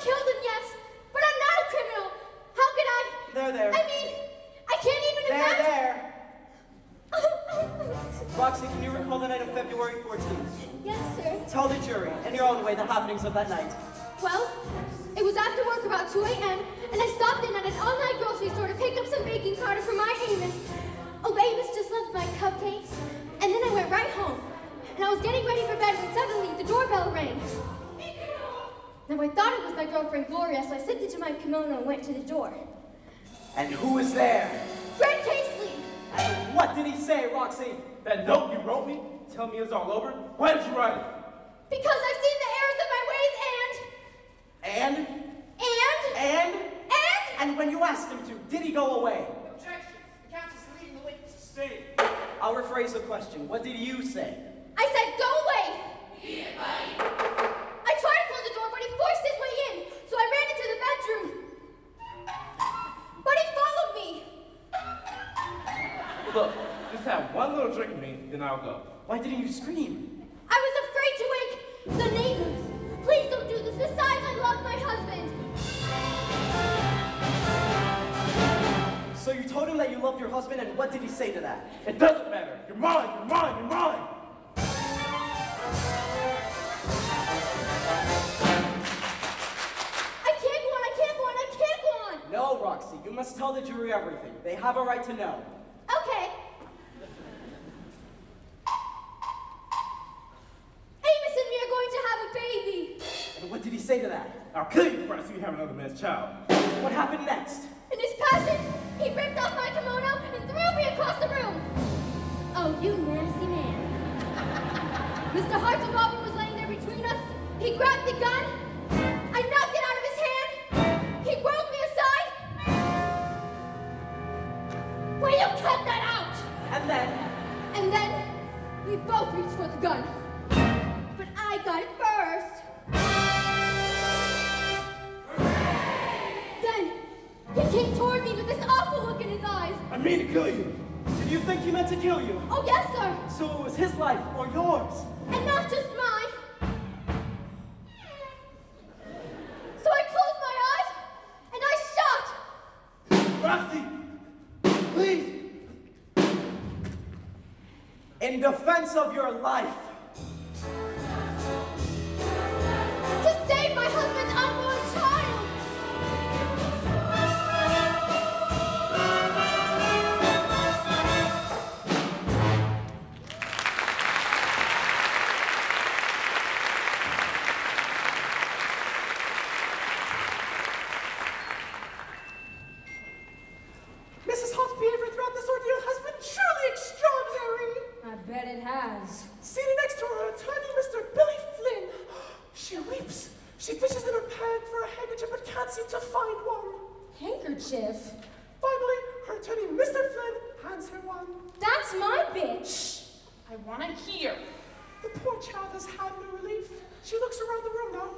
killed him, yes, but I'm not a criminal. How could I? There, there. I mean, I can't even There, imagine. there. Roxie, can you recall the night of February 14th? yes, sir. Tell the jury, in your own way, the happenings of that night. Well, it was after work about 2 a.m., and I stopped in at an all-night grocery store to pick up some baking powder for my Amos. Oh, Amos just loved my cupcakes. And then I went right home, and I was getting ready for bed when suddenly the doorbell rang. Now I thought it was my girlfriend Gloria, so I slipped into my kimono and went to the door. And who was there? Fred Casely! And what did he say, Roxie? That note you wrote me? Tell me it's all over? Why did you write it? Because I've seen the errors of my ways And? and... And... And? And... And when you asked him to, did he go away? Objection! The counsel is leading the witness to state. I'll rephrase the question. What did you say? I said, go away! I Look, just have one little drink with me, then I'll go. Why didn't you scream? I was afraid to wake the neighbors. Please don't do this. Besides, I love my husband. So you told him that you loved your husband, and what did he say to that? It doesn't matter. You're mine, you're mine, you're mine. I can't go on. I can't go on. I can't go on. No, Roxie, you must tell the jury everything. They have a right to know. Another man's child. What happened next? In his passion, he ripped off my kimono and threw me across the room. Oh, you nasty man. Mr. Hartzenbauer was life or yours? And not just mine. So I closed my eyes and I shot. Roxie, please. In defense of your life.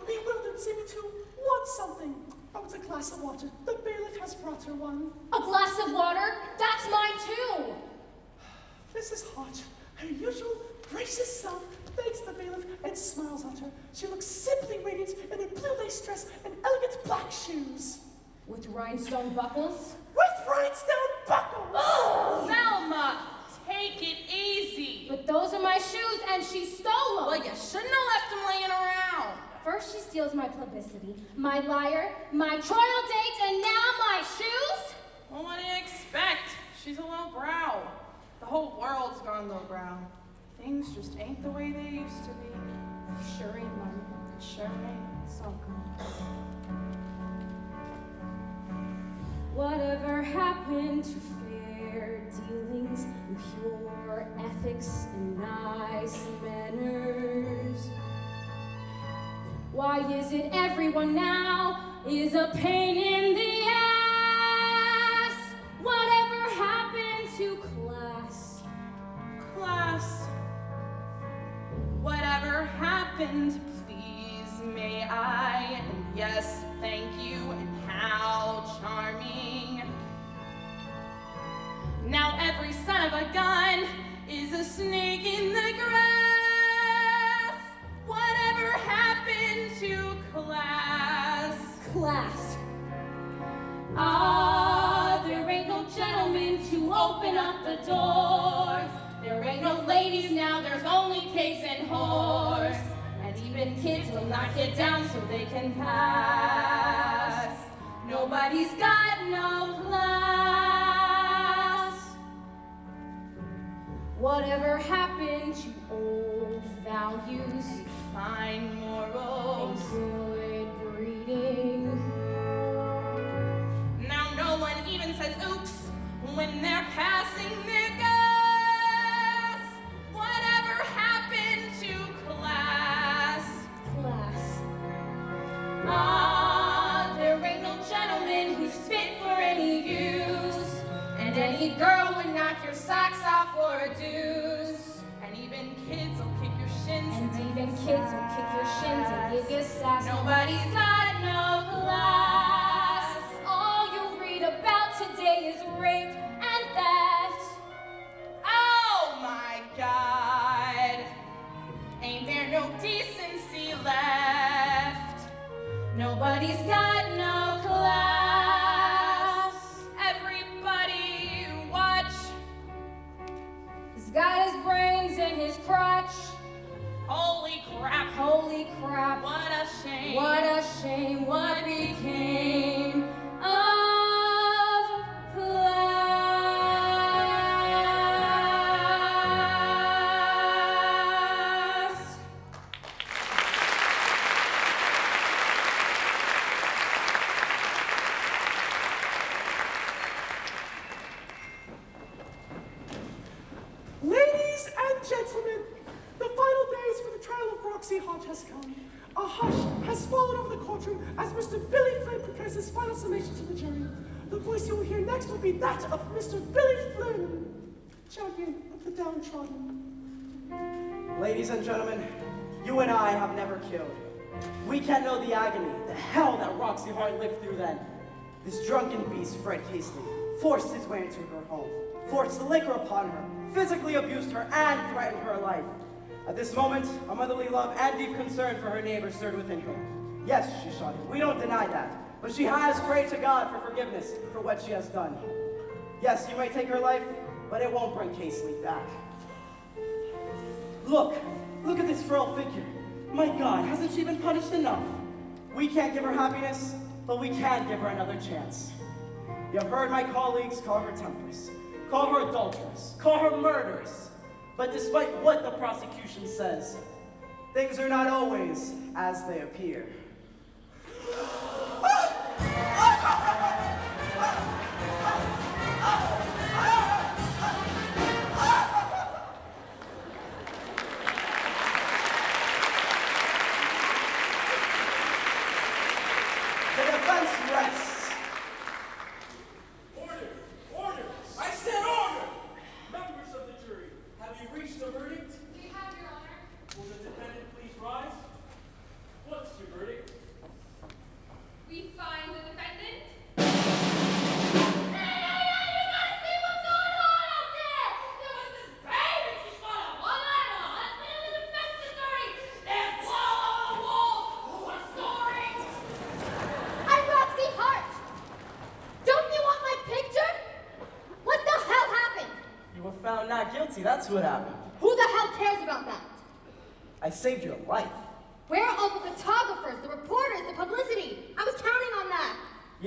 Bewildered, seeming to want something. Oh, it's a glass of water. The bailiff has brought her one. A glass of water? That's mine too. Mrs. Hodge, her usual gracious self, thanks the bailiff and smiles at her. She looks simply radiant in a blue lace dress and elegant black shoes. With rhinestone buckles? With rhinestone buckles! Velma, take it easy. But those are my shoes and she stole them. Well, you shouldn't have left them laying around. First she steals my publicity, my liar, my trial date, and now my shoes? Well, what do you expect? She's a low brow. The whole world's gone low brow. Things just ain't the way they used to be. Why is it everyone now is a pain in the ass? Whatever happened to class? Class. Whatever happened, kids will not get down so they can pass. Nobody's got no class. Whatever happened to old values Fine morals. good breeding? Now no one even says oops when they're passing their even kids will kick your shins and give you sass. Nobody's got you and I have never killed. We can't know the agony, the hell that Roxie Hart lived through then. This drunken beast, Fred Casely, forced his way into her home, forced the liquor upon her, physically abused her, and threatened her life. At this moment, a motherly love and deep concern for her neighbor stirred within her. Yes, she shot him. We don't deny that. But she has prayed to God for forgiveness for what she has done. Yes, you may take her life, but it won't bring Casely back. Look, look at this frail figure. My God, hasn't she been punished enough? We can't give her happiness, but we can give her another chance. You have heard my colleagues call her temptress, call her adulteress, call her murderess. But despite what the prosecution says, things are not always as they appear. Have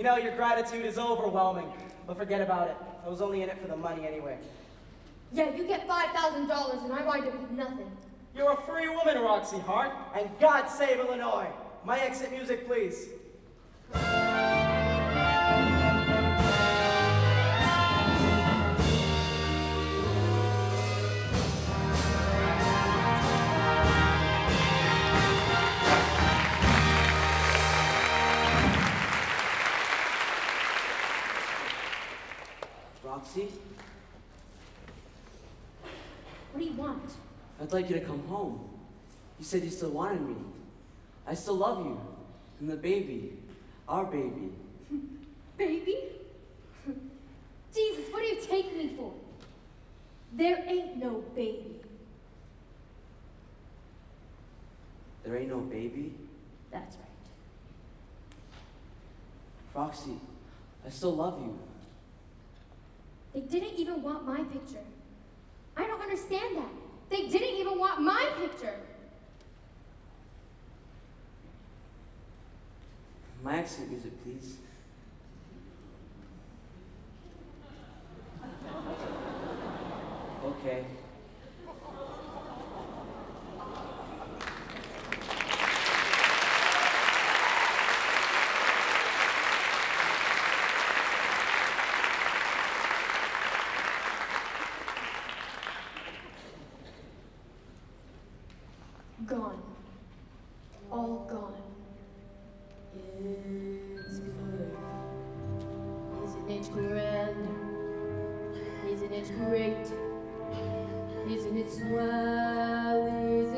You know, your gratitude is overwhelming, but forget about it. I was only in it for the money anyway. Yeah, you get $5,000 and I wind up with nothing. You're a free woman, Roxie Hart, and God save Illinois. My exit music, please. What do you want? I'd like you to come home. You said you still wanted me. I still love you. And the baby. Our baby. baby? Jesus, what do you take me for? There ain't no baby. There ain't no baby? That's right. Roxie, I still love you. They didn't even want my picture. I don't understand that. They didn't even want my picture. My exit music, please. okay. Isn't it grand? Isn't it great? Isn't it swell? Isn't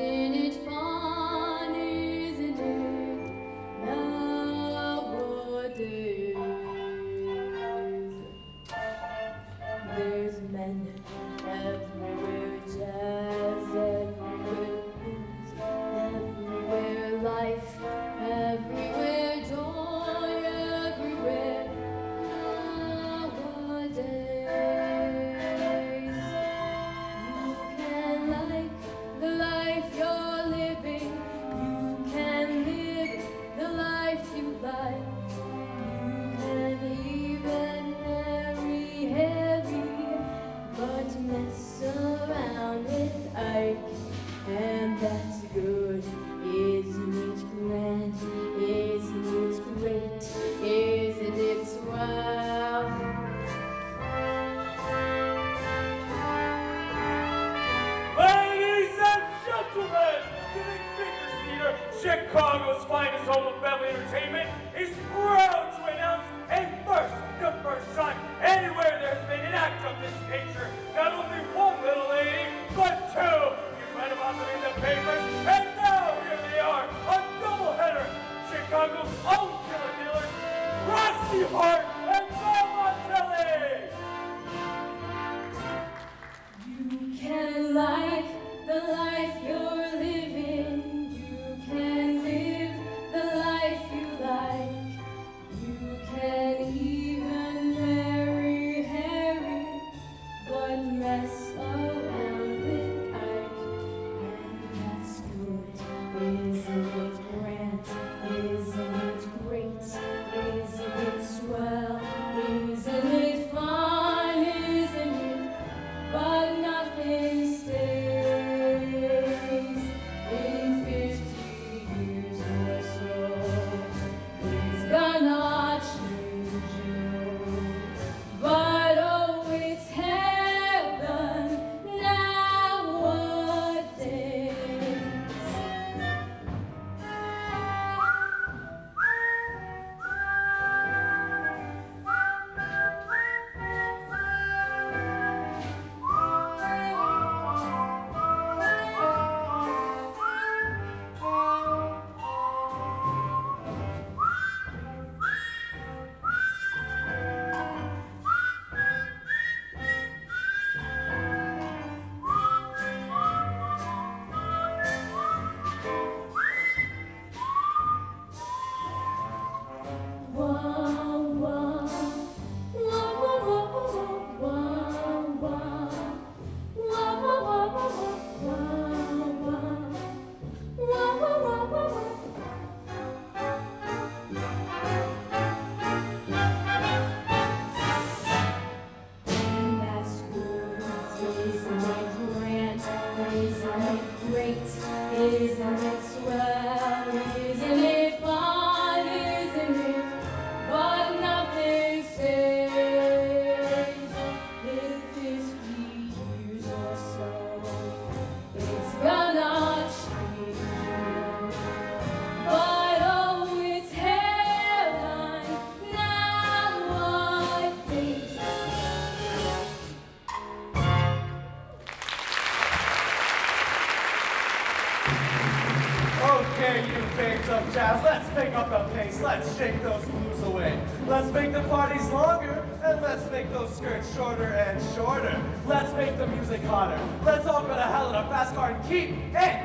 Shake those blues away. Let's make the parties longer, and let's make those skirts shorter and shorter. Let's make the music hotter. Let's all go to hell in a fast car and keep it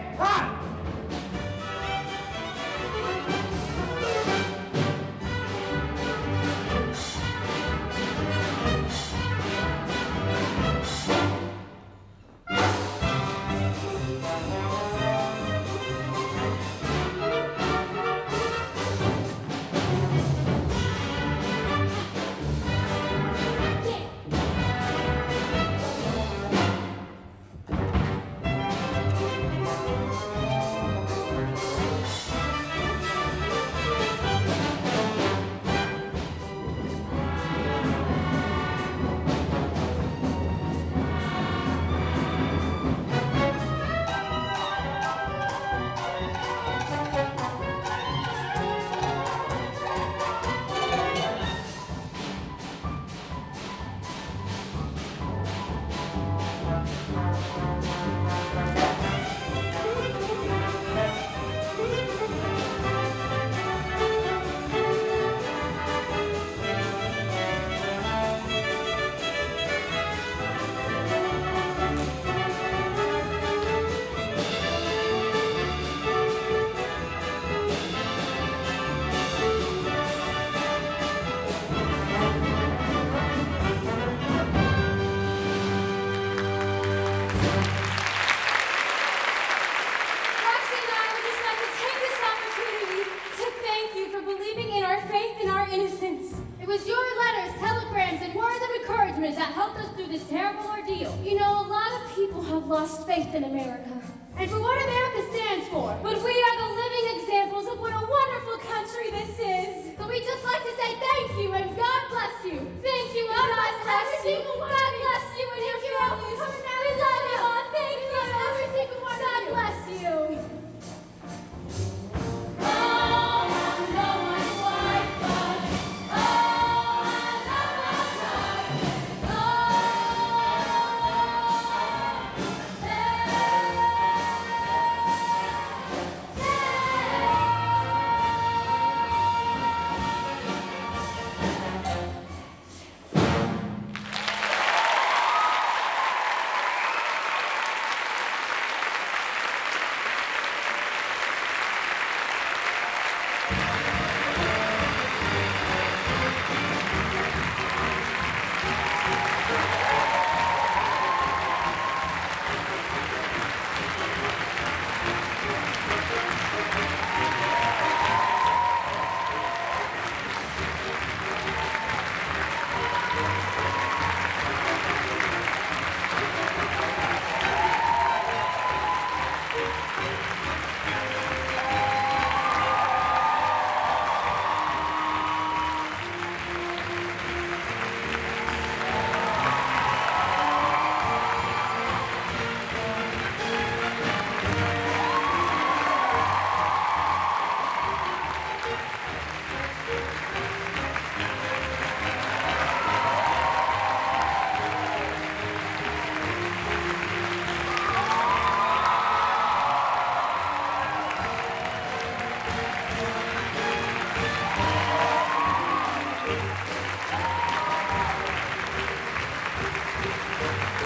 Thank